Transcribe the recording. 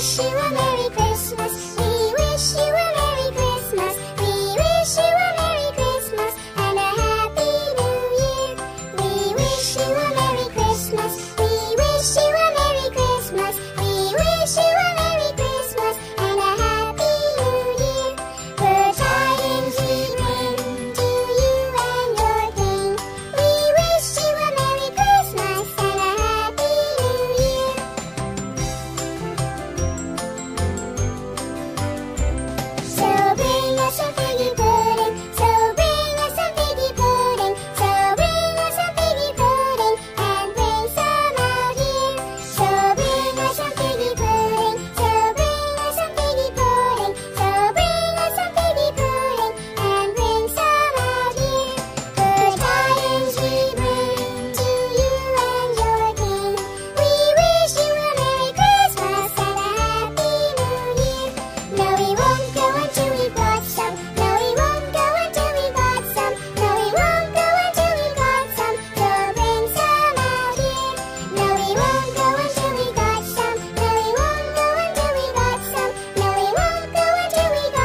希望你。